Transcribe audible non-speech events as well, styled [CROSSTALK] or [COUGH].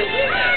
is [LAUGHS]